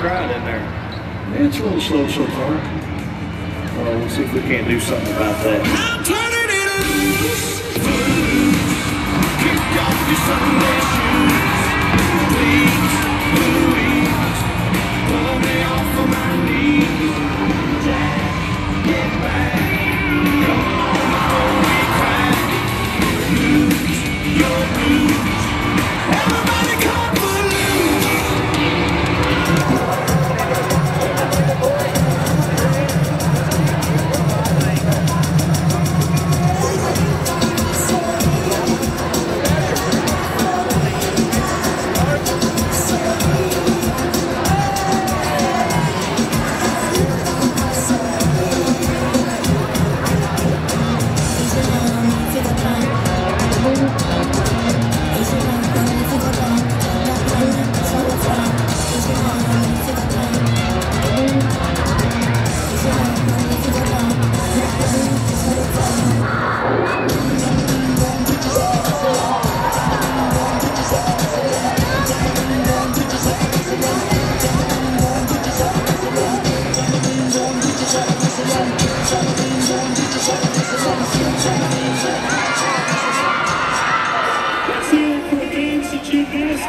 crowd in there. Yeah, it's a little slow so far. Uh, we'll see if we can't do something about that. I'm turning it loose. Kick off your Sunday shoes.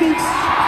speaks.